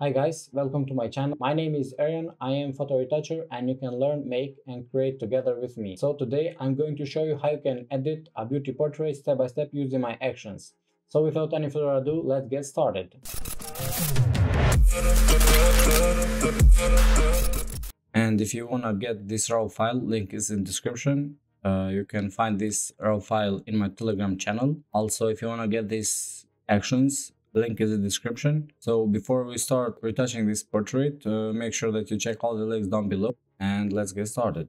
Hi guys, welcome to my channel. My name is Erjon, I am photo retoucher and you can learn, make and create together with me. So today I'm going to show you how you can edit a beauty portrait step by step using my actions. So without any further ado, let's get started. And if you wanna get this raw file, link is in description. Uh, you can find this raw file in my telegram channel. Also, if you wanna get these actions, link is in the description. So before we start retouching this portrait, uh, make sure that you check all the links down below and let's get started.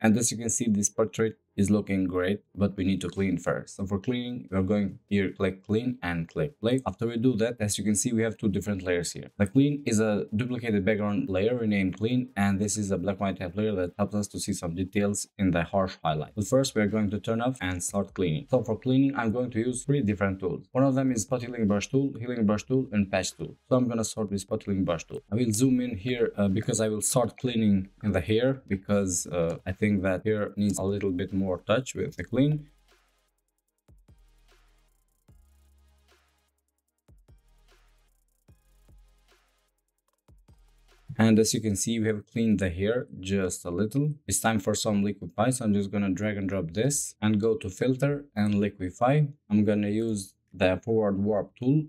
And as you can see, this portrait is looking great, but we need to clean first. So for cleaning, we're going here, click clean and click play. After we do that, as you can see, we have two different layers here. The clean is a duplicated background layer renamed clean, and this is a black white type layer that helps us to see some details in the harsh highlight. But first, we're going to turn off and start cleaning. So for cleaning, I'm going to use three different tools. One of them is spot healing brush tool, healing brush tool, and patch tool. So I'm gonna start with spot healing brush tool. I will zoom in here uh, because I will start cleaning in the hair because uh, I think that hair needs a little bit more touch with the clean. And as you can see, we have cleaned the hair just a little. It's time for some liquify. So I'm just gonna drag and drop this and go to filter and liquify. I'm gonna use the forward warp tool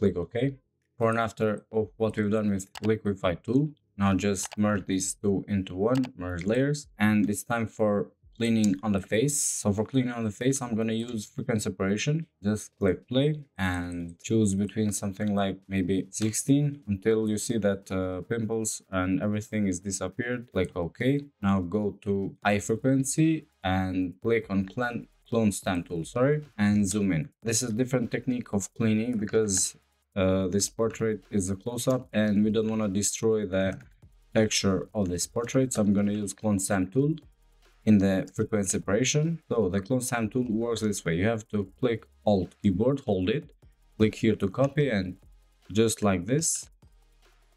click OK. Before and after of what we've done with Liquify tool. Now just merge these two into one, merge layers, and it's time for cleaning on the face. So for cleaning on the face, I'm gonna use frequency separation. Just click play and choose between something like maybe 16 until you see that uh, pimples and everything is disappeared. Click OK. Now go to high frequency and click on clean clone stamp tool, sorry, and zoom in. This is a different technique of cleaning because uh, this portrait is a close-up and we don't want to destroy the texture of this portrait. So I'm going to use clone stamp tool in the frequency separation. So the clone stamp tool works this way. You have to click alt keyboard, hold it, click here to copy and just like this,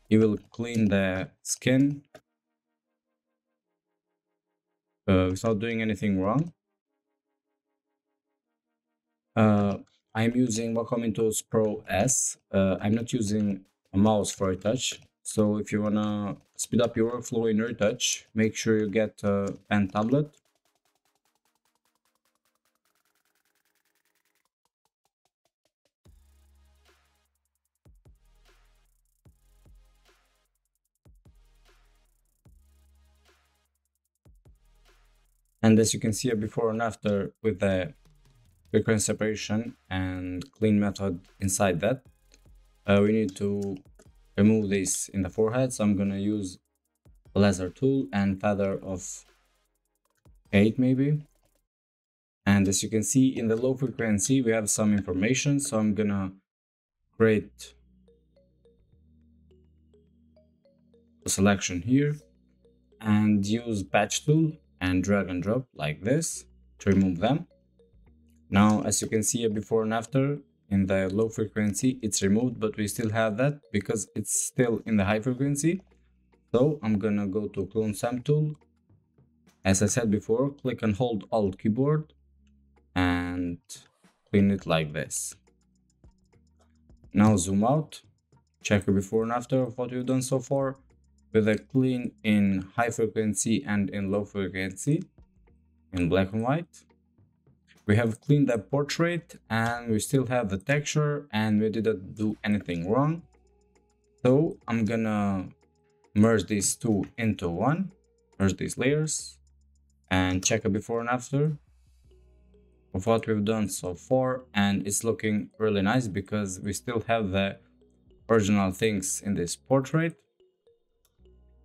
you will clean the skin uh, without doing anything wrong. Uh, I'm using Wacom Pro S. Uh, I'm not using a mouse for retouch. So if you wanna speed up your workflow in retouch, make sure you get a pen tablet. And as you can see before and after with the frequency separation and clean method inside that. Uh, we need to remove this in the forehead. So I'm gonna use a lasso tool and feather of 8 maybe. And as you can see in the low frequency, we have some information. So I'm gonna create a selection here and use patch tool and drag and drop like this to remove them. Now, as you can see a before and after, in the low frequency, it's removed, but we still have that because it's still in the high frequency. So I'm gonna go to clone stamp tool. As I said before, click and hold alt keyboard and clean it like this. Now zoom out, check before and after of what we've done so far with a clean in high frequency and in low frequency in black and white we have cleaned the portrait and we still have the texture and we didn't do anything wrong. So i'm gonna merge these two into one merge these layers and check a before and after of what we've done so far. And it's looking really nice because we still have the original things in this portrait.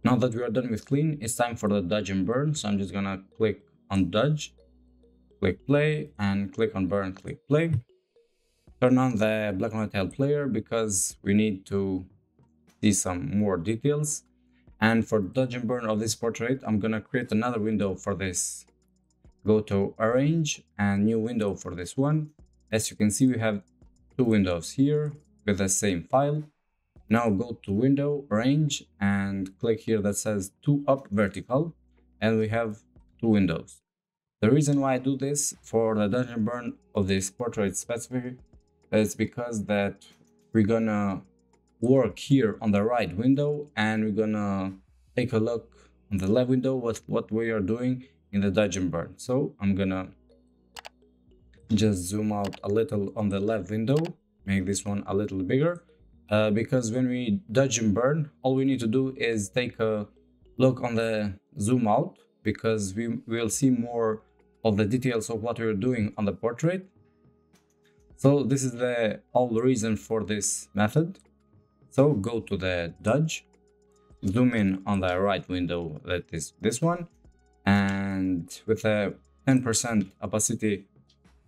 Now that we are done with clean it's time for the dodge and burn. So i'm just gonna click on dodge click play and click on burn, click play. Turn on the black and white tile player because we need to see some more details. And for dodge and burn of this portrait, I'm gonna create another window for this. Go to arrange and new window for this one. As you can see, we have two windows here with the same file. Now go to window, arrange and click here that says two up vertical and we have two windows. The reason why I do this for the dodge and burn of this portrait specifically is because that we're gonna work here on the right window and we're gonna take a look on the left window what what we are doing in the dodge and burn. So I'm gonna just zoom out a little on the left window, make this one a little bigger uh, because when we dodge and burn, all we need to do is take a look on the zoom out because we will see more of the details of what we're doing on the portrait. So this is the all reason for this method. So go to the dodge, zoom in on the right window, that is this one, and with a 10% opacity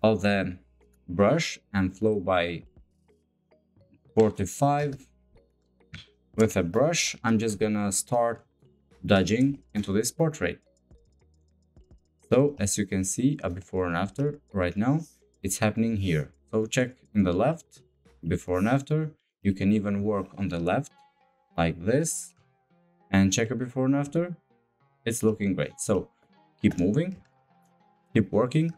of the brush and flow by 45 with a brush I'm just gonna start dodging into this portrait so as you can see a before and after right now it's happening here. So check in the left before and after. You can even work on the left like this and check a before and after. It's looking great. So keep moving keep working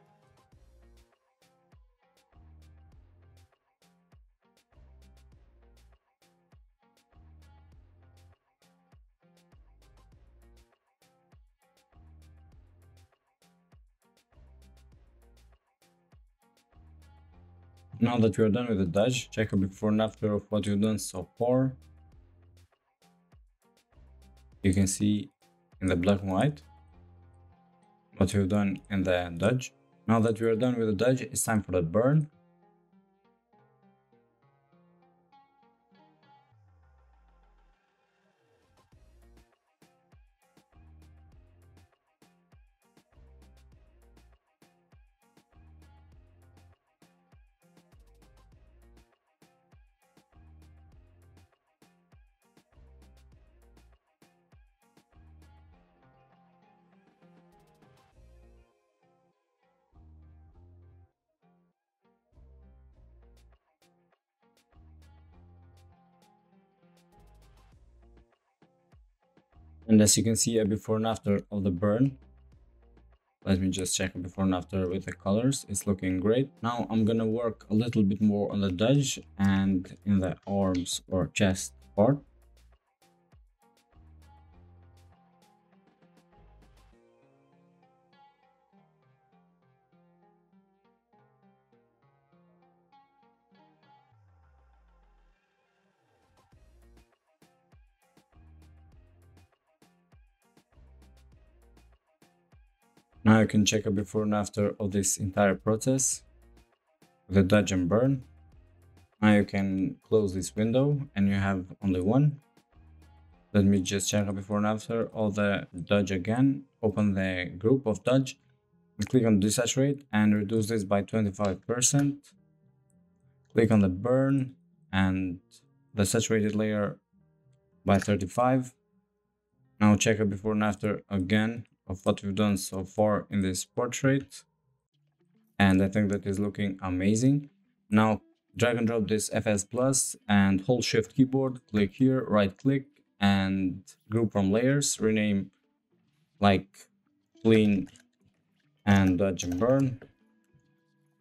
Now that you're done with the dodge, check a before and after of what you've done so far. You can see in the black and white what you've done in the dodge. Now that you are done with the dodge, it's time for the burn. And as you can see a before and after of the burn. Let me just check before and after with the colors. It's looking great. Now i'm gonna work a little bit more on the dodge and in the arms or chest part Now you can check a before and after of this entire process the dodge and burn. Now you can close this window and you have only one. Let me just check a before and after of the dodge again. Open the group of dodge click on desaturate and reduce this by 25%. Click on the burn and the saturated layer by 35. Now check a before and after again of what we've done so far in this portrait. And I think that is looking amazing. Now drag and drop this FS plus and hold shift keyboard, click here, right click and group from layers, rename like clean and dodge and burn.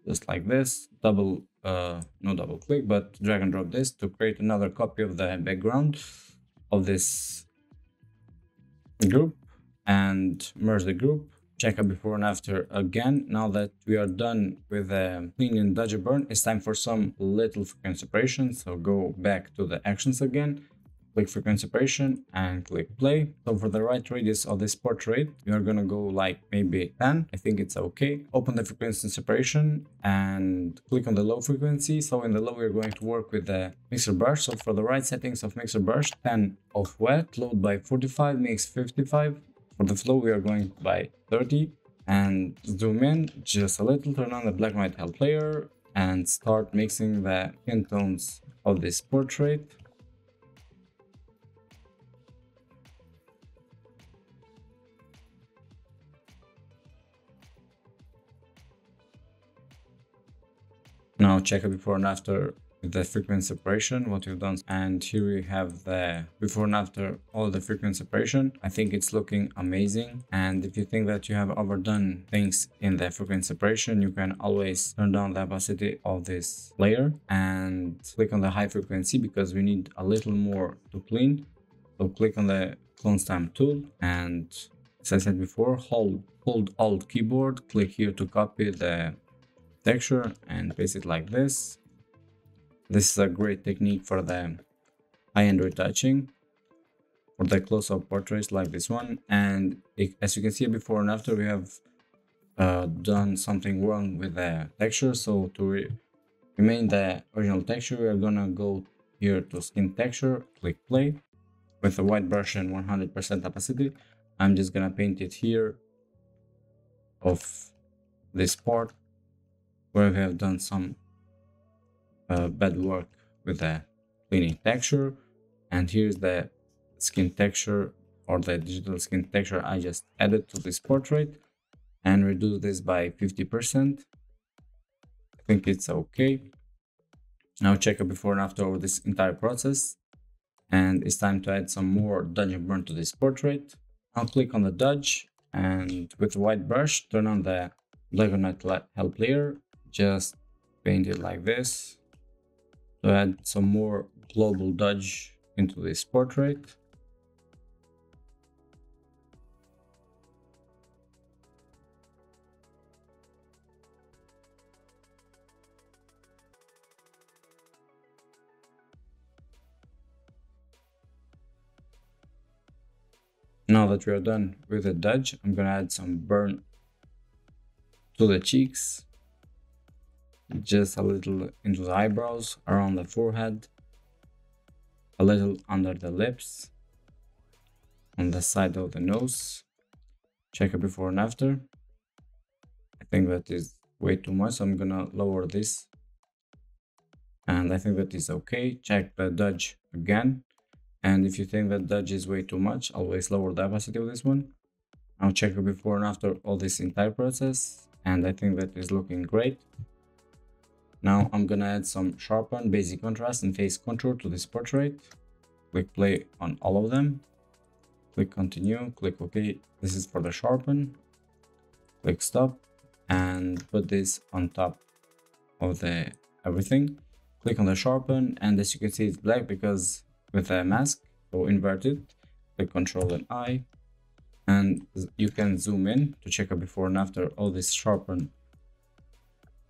Just like this double uh no double click but drag and drop this to create another copy of the background of this group and merge the group check a before and after again. Now that we are done with the clean and dodge burn it's time for some little frequency separation. So go back to the actions again. Click frequency separation and click play. So for the right radius of this portrait are gonna go like maybe 10 i think it's okay. Open the frequency separation and click on the low frequency. So in the low we're going to work with the mixer brush. So for the right settings of mixer brush 10 of wet load by 45 makes 55 for the flow, we are going by 30 and zoom in just a little, turn on the black and white help layer and start mixing the skin tones of this portrait. Now check it before and after the frequency separation, what we've done. And here we have the before and after all the frequency separation. I think it's looking amazing. And if you think that you have overdone things in the frequency separation, you can always turn down the opacity of this layer and click on the high frequency because we need a little more to clean. So click on the clone stamp tool and as I said before, hold, hold alt keyboard, click here to copy the texture and paste it like this this is a great technique for the high-end retouching for the close-up portraits like this one. And it, as you can see before and after, we have uh, done something wrong with the texture. So to re remain the original texture, we are gonna go here to skin texture, click play with a white brush and 100% opacity. I'm just gonna paint it here of this part where we have done some bad work with the cleaning texture and here's the skin texture or the digital skin texture I just added to this portrait and reduce this by 50%. I think it's okay. Now check a before and after over this entire process and it's time to add some more dodge and burn to this portrait. I'll click on the dodge and with the white brush turn on the and help layer just paint it like this to add some more global dodge into this portrait. Now that we are done with the dodge, I'm gonna add some burn to the cheeks just a little into the eyebrows, around the forehead, a little under the lips, on the side of the nose. Check it before and after. I think that is way too much, I'm gonna lower this. And I think that is okay. Check the dodge again. And if you think that dodge is way too much, always lower the opacity of this one. I'll check it before and after all this entire process. And I think that is looking great. Now I'm gonna add some sharpen, basic contrast, and face contour to this portrait. Click play on all of them. Click continue, click OK. This is for the sharpen. Click stop and put this on top of the everything. Click on the sharpen and as you can see it's black because with the mask, so inverted. Click control and I and you can zoom in to check a before and after all this sharpen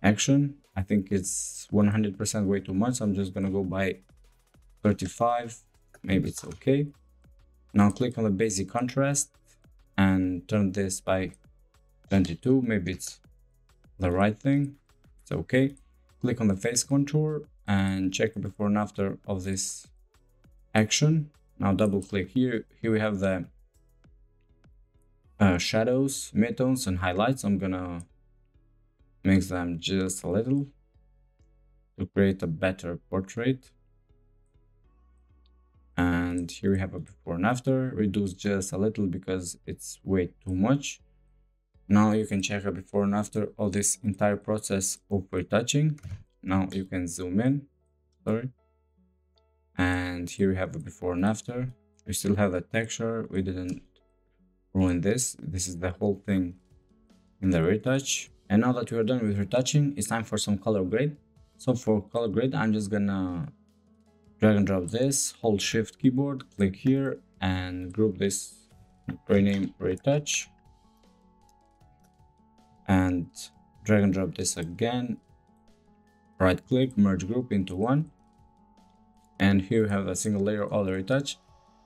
action I think it's 100% way too much. I'm just gonna go by 35. Maybe it's okay. Now click on the basic contrast and turn this by 22. Maybe it's the right thing. It's okay. Click on the face contour and check before and after of this action. Now double click here. Here we have the uh, shadows, midtones and highlights. I'm gonna mix them just a little to create a better portrait. And here we have a before and after. Reduce just a little because it's way too much. Now you can check a before and after all this entire process of retouching. Now you can zoom in. Sorry. And here we have a before and after. We still have the texture. We didn't ruin this. This is the whole thing in the retouch and now that we are done with retouching, it's time for some color grade. So for color grade, I'm just gonna drag and drop this, hold shift keyboard, click here and group this, rename retouch. And drag and drop this again, right click, merge group into one. And here we have a single layer of the retouch.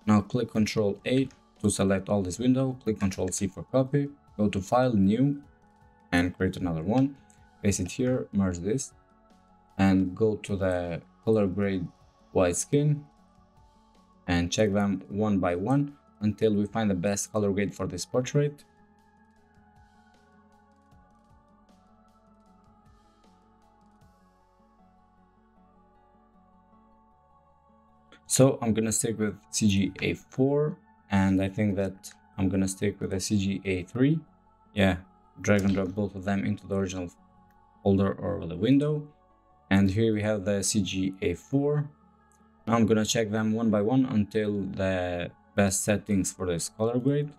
Now click Ctrl A to select all this window, click Ctrl C for copy, go to file, new, and create another one. Paste it here merge this and go to the color grade white skin and check them one by one until we find the best color grade for this portrait. So I'm gonna stick with CGA4 and I think that I'm gonna stick with a CGA3. Yeah, drag and drop both of them into the original folder or the window. And here we have the CGA4 now I'm gonna check them one by one until the best settings for this color grade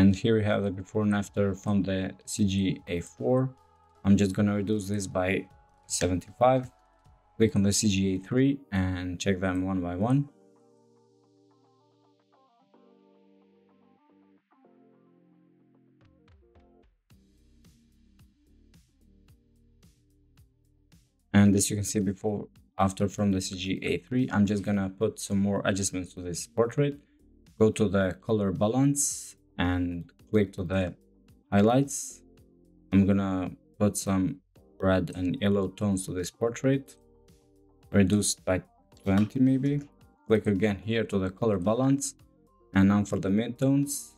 and here we have the before and after from the CGA4 I'm just gonna reduce this by 75 click on the CGA3 and check them one by one. And as you can see before after from the CGA3 I'm just gonna put some more adjustments to this portrait. Go to the color balance and click to the highlights. I'm gonna put some red and yellow tones to this portrait, reduced by 20 maybe. Click again here to the color balance and now for the midtones.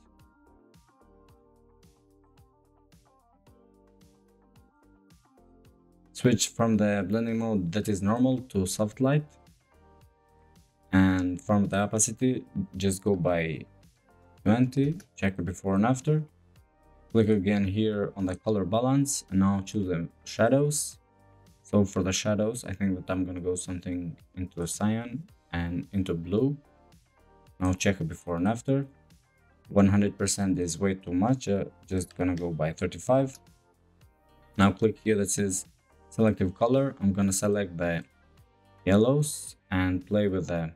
Switch from the blending mode that is normal to soft light and from the opacity just go by 20 check the before and after. Click again here on the color balance and now choose the shadows. So for the shadows i think that i'm gonna go something into cyan and into blue. Now check it before and after. 100% is way too much uh, just gonna go by 35 now click here that says selective color. I'm gonna select the yellows and play with the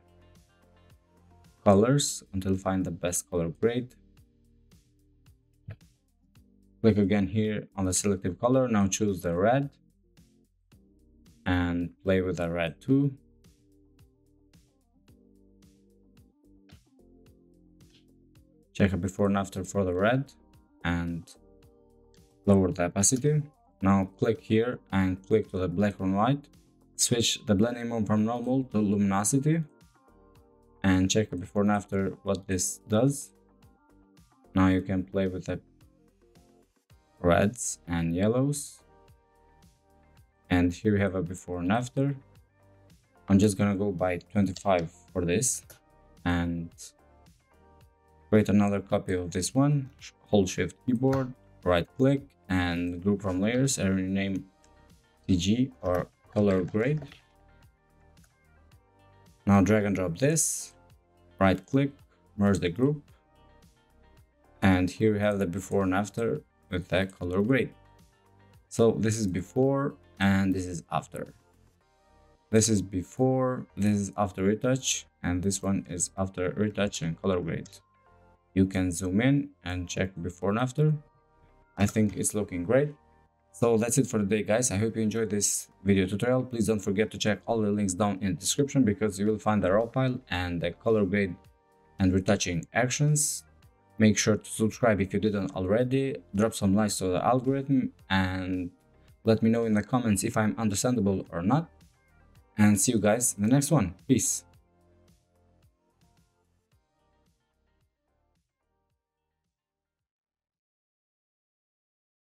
colors until find the best color grade. Click again here on the selective color. Now choose the red and play with the red too. Check it before and after for the red and lower the opacity. Now click here and click to the black and white. Switch the blending mode from normal to luminosity and check before and after what this does. Now you can play with the reds and yellows. And here we have a before and after. I'm just gonna go by 25 for this and create another copy of this one. Hold shift keyboard, right click and group from layers and rename CG or color grade. Now drag and drop this, right click, merge the group. And here we have the before and after with the color grade. So this is before and this is after. This is before, this is after retouch, and this one is after retouch and color grade. You can zoom in and check before and after. I think it's looking great. So that's it for today guys. I hope you enjoyed this video tutorial. Please don't forget to check all the links down in the description because you will find the raw file and the color grade and retouching actions. Make sure to subscribe if you didn't already. Drop some likes to the algorithm and let me know in the comments if I'm understandable or not. And see you guys in the next one. Peace.